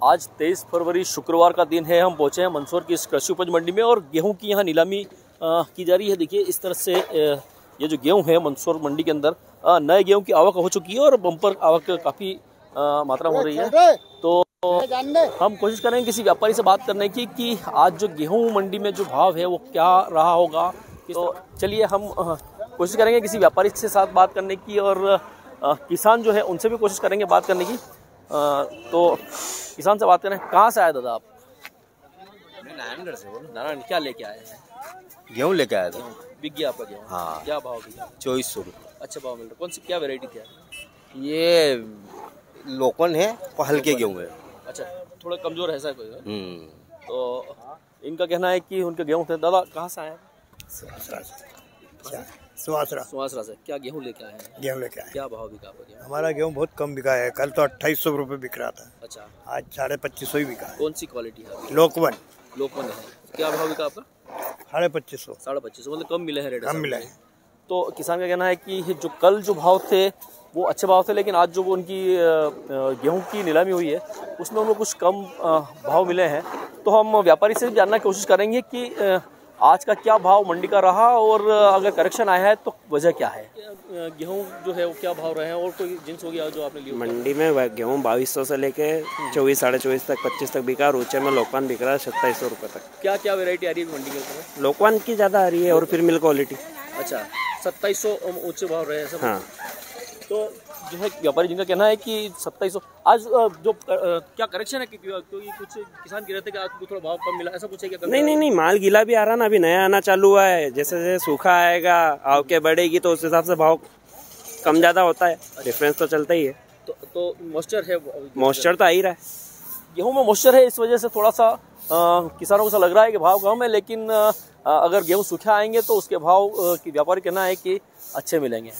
आज 23 फरवरी शुक्रवार का दिन है हम पहुँचे हैं मंदसौर की इस कृषि उपज मंडी में और गेहूँ की यहाँ नीलामी की जा रही है। देखिए इस तरह से ये जो गेहूँ है मंदसौर मंडी के अंदर नए गेहूँ की आवक हो चुकी है और बम्पर आवक काफ़ी मात्रा हो रही है। तो हम कोशिश करेंगे किसी व्यापारी से बात करने की कि आज जो गेहूँ मंडी में जो भाव है वो क्या रहा होगा। तो चलिए हम कोशिश करेंगे किसी व्यापारी से साथ बात करने की और किसान जो है उनसे भी कोशिश करेंगे बात करने की। तो किसान से बात करें कहाँ से आए दादा आप? नारायणगढ़ से बोलो नारायण क्या लेके आए हैं? गेहूँ लेके आया था। बिक गया आपका गेहूँ? हाँ। क्या भाव बिका चौबीस सौ। रुपये अच्छा भाव मिल रहा कौन सी क्या वेरायटी थी ये लोकन है हल्के गेहूँ है। अच्छा थोड़ा कमज़ोर है ऐसा कोई हम्म। तो इनका कहना है कि उनके गेहूँ थे। दादा कहाँ से आए सुहासरा। सुहासरा से। क्या गेहूँ लेके आए हैं? गेहूँ लेके आए। क्या भाव बिका आपका हमारा गेहूँ बहुत कम बिका है। कल तो अट्ठाईस सौ रुपये बिक रहा था। अच्छा। आज साढ़े पच्चीस सौ ही बिका कौन सी क्वालिटी है लोकवन लोकवन है। क्या भाव बिका आपका? साढ़े पच्चीस सौ। साढ़े पच्चीस सौ। मतलब कम मिले हैं रेट कम मिला है। तो किसान का कहना है कि जो कल जो भाव थे वो अच्छे भाव थे लेकिन आज जो वो उनकी गेहूँ की नीलामी हुई है उसमें उनको कुछ कम भाव मिले हैं। तो हम व्यापारी से जानने कोशिश करेंगे कि आज का क्या भाव मंडी का रहा और अगर करेक्शन आया है तो वजह क्या है? गेहूँ जो है वो क्या भाव रहे हैं और कोई जिन्स हो गया जो आपने लिया मंडी में गेहूँ बाईस सौ से लेके चौबीस साढ़े चौबीस तक पच्चीस तक बिका रोचे में लोकवान बिक रहा है सत्ताईस सौ रुपये तक। क्या क्या वेरायटी आ रही है मंडी के ऊपर? लोकवान की ज़्यादा आ रही है और फिर मिल क्वालिटी अच्छा सत्ताईस सौ ऊँचे भाव रहे हैं सब? हाँ। तो जो है व्यापारी जिनका कहना है कि सत्ताईस आज जो क्या करेक्शन है क्योंकि कुछ किसान कह रहे थे कि आज थोड़ा भाव कम मिला ऐसा कुछ है क्या नहीं नहीं नहीं माल गीला भी आ रहा ना अभी नया आना चालू हुआ है जैसे जैसे सूखा आएगा आव के बढ़ेगी तो उस हिसाब से भाव कम ज़्यादा होता है डिफरेंस तो चलता ही है। तो, तो मॉइस्चर है मॉइस्चर तो आ ही रहा है। गेहूँ में मॉइस्चर है इस वजह से थोड़ा सा किसानों को ऐसा लग रहा है कि भाव कम है लेकिन आ, अगर गेहूँ सूखे आएँगे तो उसके भाव की व्यापारी कहना है कि अच्छे मिलेंगे।